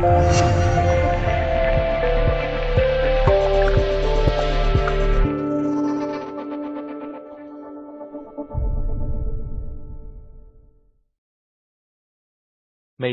美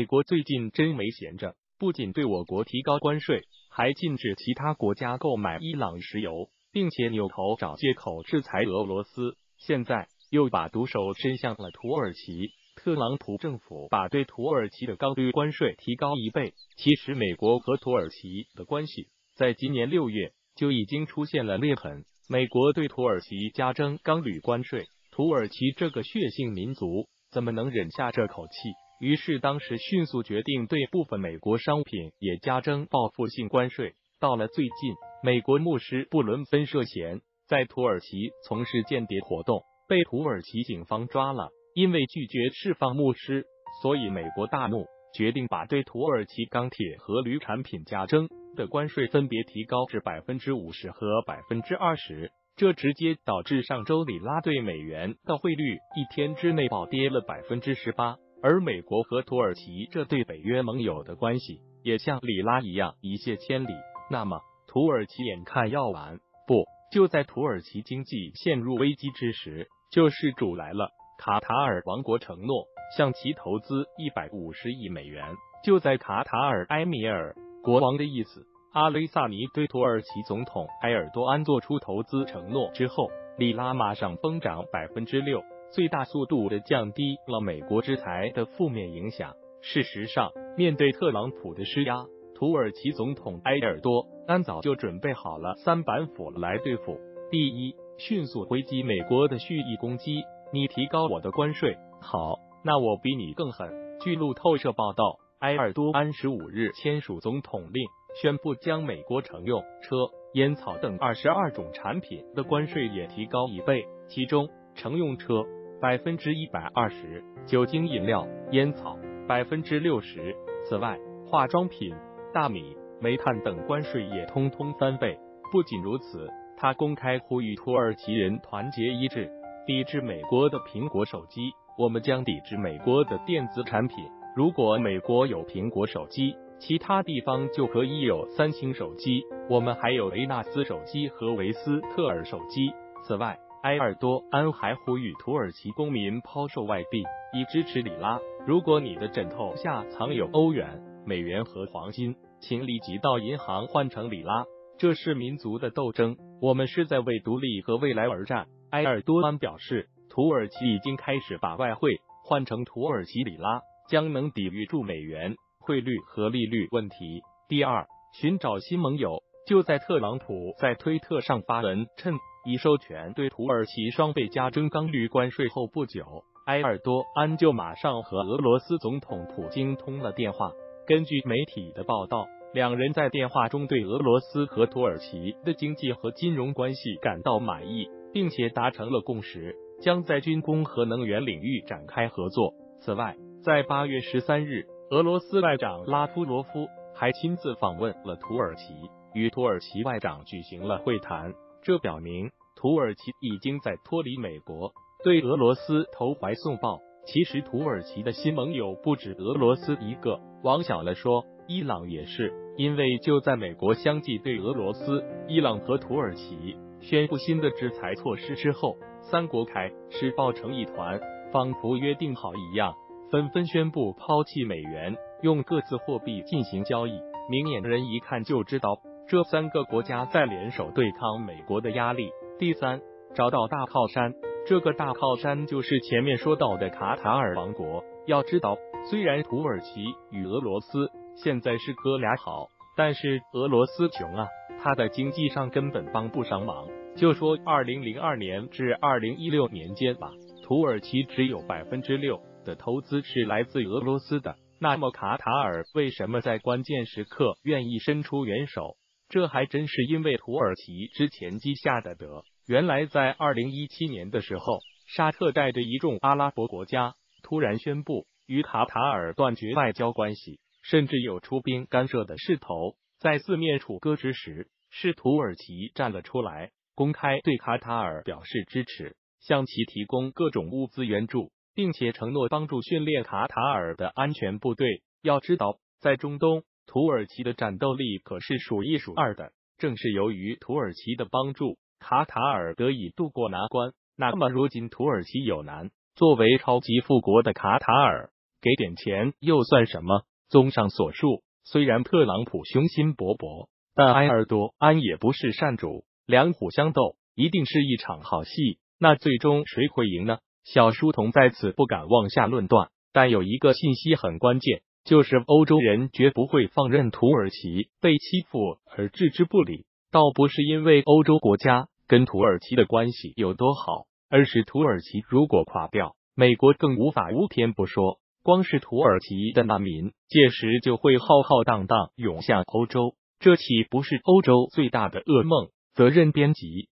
国最近真没闲着，不仅对我国提高关税，还禁止其他国家购买伊朗石油，并且扭头找借口制裁俄罗斯。现在又把毒手伸向了土耳其。特朗普政府把对土耳其的钢铝关税提高一倍。其实，美国和土耳其的关系在今年六月就已经出现了裂痕。美国对土耳其加征钢铝关税，土耳其这个血性民族怎么能忍下这口气？于是，当时迅速决定对部分美国商品也加征报复性关税。到了最近，美国牧师布伦芬涉嫌在土耳其从事间谍活动，被土耳其警方抓了。因为拒绝释放牧师，所以美国大怒，决定把对土耳其钢铁和铝产品加征的关税分别提高至百分之五十和百分之二十。这直接导致上周里拉对美元的汇率一天之内暴跌了百分之十八。而美国和土耳其这对北约盟友的关系也像里拉一样一泻千里。那么，土耳其眼看要完，不就在土耳其经济陷入危机之时，救世主来了。卡塔尔王国承诺向其投资一百五十亿美元。就在卡塔尔埃米尔国王的意思，阿雷萨尼对土耳其总统埃尔多安做出投资承诺之后，里拉马上疯涨百分之六。最大速度的降低了美国制裁的负面影响。事实上，面对特朗普的施压，土耳其总统埃尔多安早就准备好了三板斧来对付：第一，迅速回击美国的蓄意攻击；你提高我的关税，好，那我比你更狠。据路透社报道，埃尔多安十五日签署总统令，宣布将美国乘用车、烟草等二十二种产品的关税也提高一倍，其中乘用车。百分之一百二十，酒精饮料、烟草百分之六十。此外，化妆品、大米、煤炭等关税也通通翻倍。不仅如此，他公开呼吁土耳其人团结一致，抵制美国的苹果手机。我们将抵制美国的电子产品。如果美国有苹果手机，其他地方就可以有三星手机。我们还有维纳斯手机和维斯特尔手机。此外，埃尔多安还呼吁土耳其公民抛售外币，以支持里拉。如果你的枕头下藏有欧元、美元和黄金，请立即到银行换成里拉。这是民族的斗争，我们是在为独立和未来而战。埃尔多安表示，土耳其已经开始把外汇换成土耳其里拉，将能抵御住美元汇率和利率问题。第二，寻找新盟友。就在特朗普在推特上发文称。已授权对土耳其双倍加征钢铝关税后不久，埃尔多安就马上和俄罗斯总统普京通了电话。根据媒体的报道，两人在电话中对俄罗斯和土耳其的经济和金融关系感到满意，并且达成了共识，将在军工和能源领域展开合作。此外，在八月十三日，俄罗斯外长拉夫罗夫还亲自访问了土耳其，与土耳其外长举行了会谈。这表明土耳其已经在脱离美国，对俄罗斯投怀送抱。其实土耳其的新盟友不止俄罗斯一个，往小了说，伊朗也是。因为就在美国相继对俄罗斯、伊朗和土耳其宣布新的制裁措施之后，三国开始抱成一团，仿佛约定好一样，纷纷宣布抛弃美元，用各自货币进行交易。明眼人一看就知道。这三个国家在联手对抗美国的压力。第三，找到大靠山，这个大靠山就是前面说到的卡塔尔王国。要知道，虽然土耳其与俄罗斯现在是哥俩好，但是俄罗斯穷啊，他的经济上根本帮不上忙。就说二零零二年至二零一六年间吧，土耳其只有百分之六的投资是来自俄罗斯的。那么卡塔尔为什么在关键时刻愿意伸出援手？这还真是因为土耳其之前积下的德。原来在二零一七年的时候，沙特带着一众阿拉伯国家突然宣布与卡塔尔断绝外交关系，甚至有出兵干涉的势头。在四面楚歌之时，是土耳其站了出来，公开对卡塔尔表示支持，向其提供各种物资援助，并且承诺帮助训练卡塔尔的安全部队。要知道，在中东。土耳其的战斗力可是数一数二的。正是由于土耳其的帮助，卡塔尔得以渡过难关。那么如今土耳其有难，作为超级富国的卡塔尔，给点钱又算什么？综上所述，虽然特朗普雄心勃勃，但埃尔多安也不是善主，两虎相斗，一定是一场好戏。那最终谁会赢呢？小书童在此不敢妄下论断，但有一个信息很关键。就是欧洲人绝不会放任土耳其被欺负而置之不理，倒不是因为欧洲国家跟土耳其的关系有多好，而是土耳其如果垮掉，美国更无法无天不说。光是土耳其的难民，届时就会浩浩荡荡涌向欧洲，这岂不是欧洲最大的噩梦？责任编辑。